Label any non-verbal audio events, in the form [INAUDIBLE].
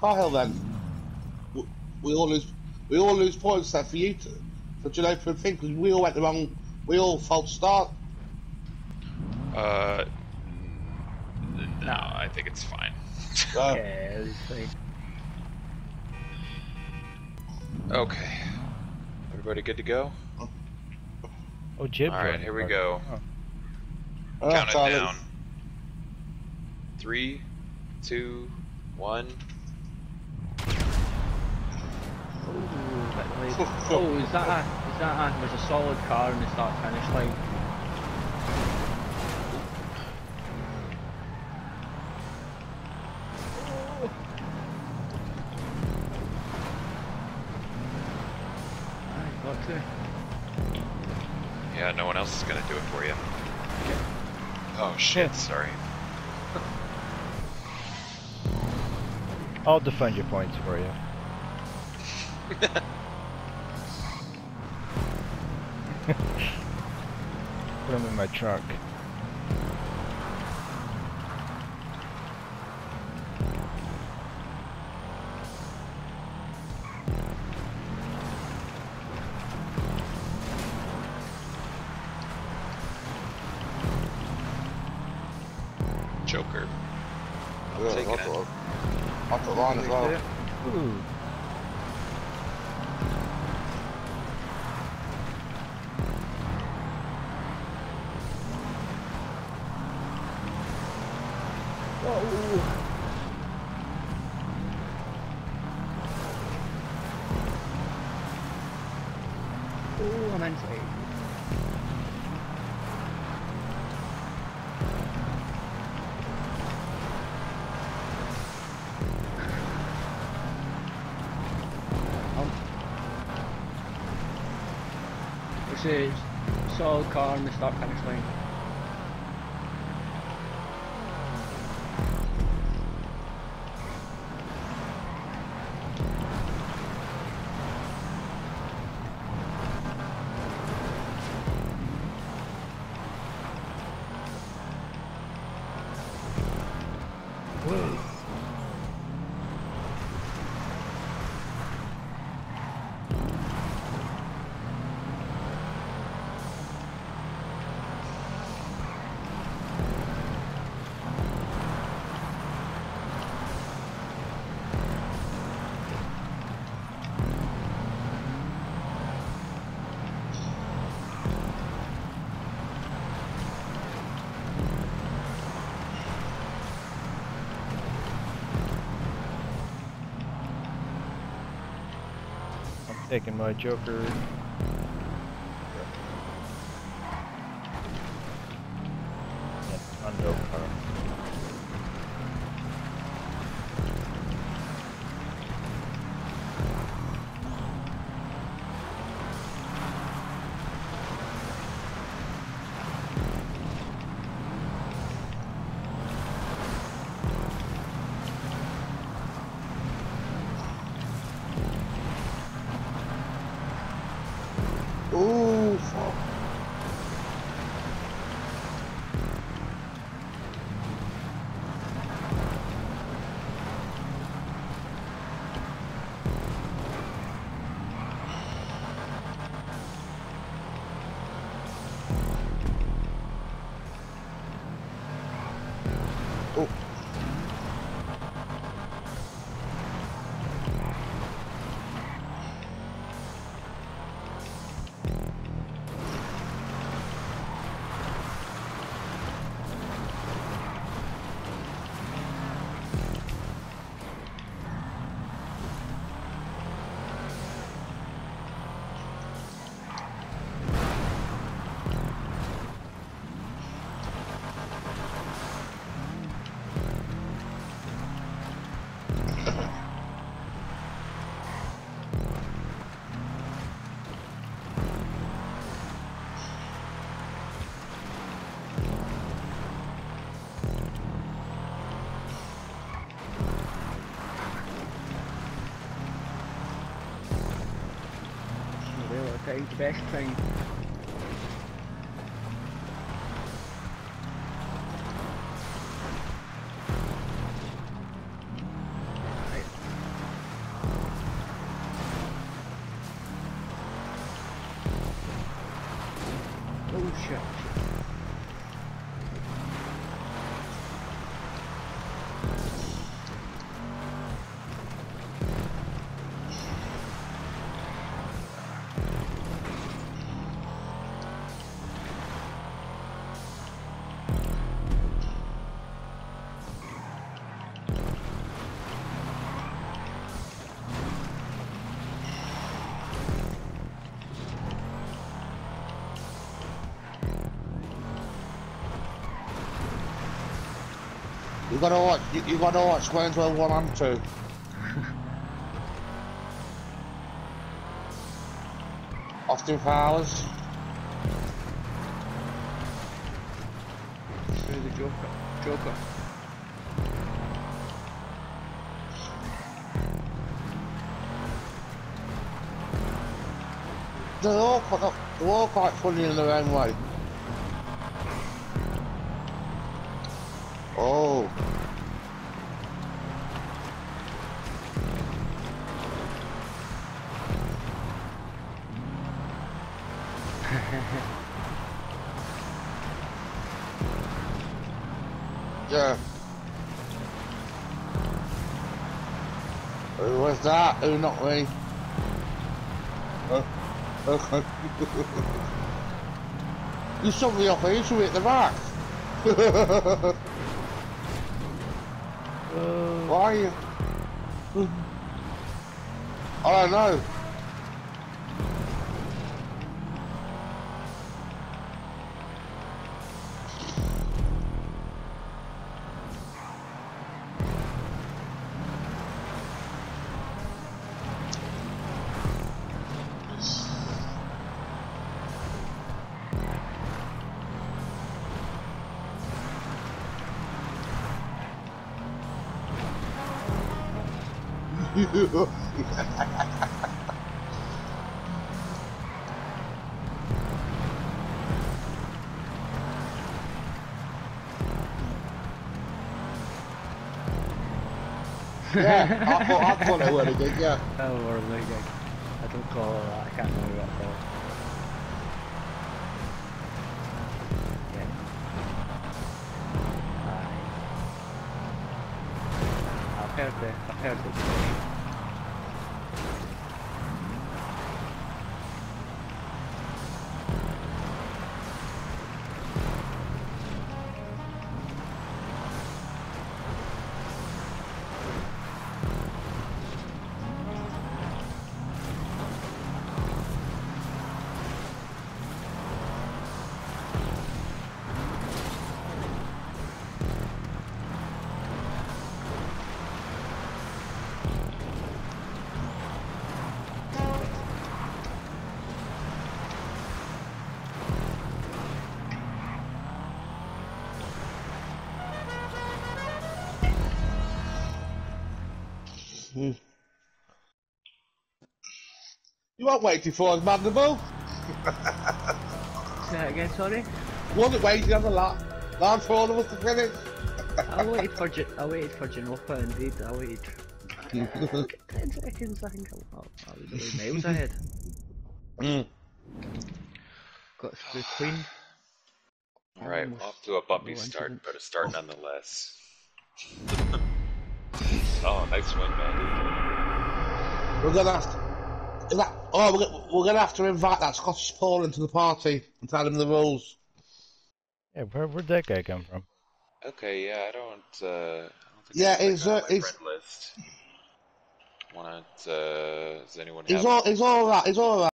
Kyle, then we, we all lose. We all lose points there for you to, for July for thing because we all went the wrong. We all false start. Uh, no, I think it's fine. [LAUGHS] Uh, Yeah, it's fine. Okay. Everybody good to go? Oh, Jib. All right, here we go. uh, Count it Charlie. down. Three, two, one. Ooh, bit oh, is that a, is that a, there's a solid car in the start finish line. I got to. Yeah, no one else is gonna do it for you. Oh shit, sorry. I'll defend your points for you. [LAUGHS] [LAUGHS] Put them in my trunk. Joker. I'm Yeah, taking that's it. what- That's the line as well. Ooh. Um, This is solid car in the start finish line. Taking my Joker. Best time. You gotta watch. You, you gotta watch Wayne's World one and two. [LAUGHS] Austin Powers. Through the Joker. Joker. They're all quite, they're all quite funny in their own way. Oh. [LAUGHS] yeah. Who was that? Who not me? [LAUGHS] You shoved me off you at the back. [LAUGHS] Why are you? Hmm. I don't know. Yeah, I thought, I thought I would did, yeah. Oh, or like, I don't call it that. I can't remember I call it. Yeah. Aye. I've heard the, I've heard the Hmm. You weren't waiting for us, Mandible. Say that again, sorry? Wasn't waiting on the line, line for all of us to finish. I waited for Jan- I waited for Janoka indeed. I waited. [LAUGHS] Ten seconds, I think. I, oh, I was only miles ahead. Mm. Got through Queen. Alright, Almost off to a bumpy no start, but a start nonetheless. [LAUGHS] oh, nice win, man. We're gonna have to. That, oh, we're, gonna- we're gonna have to invite that Scottish Paul into the party and tell him the rules. Yeah, where, where'd that guy come from? Okay, yeah, I don't, uh, I don't think Yeah, I have it's, that uh, on my it's- Want uh, does anyone He's have all, he's all right. He's all right.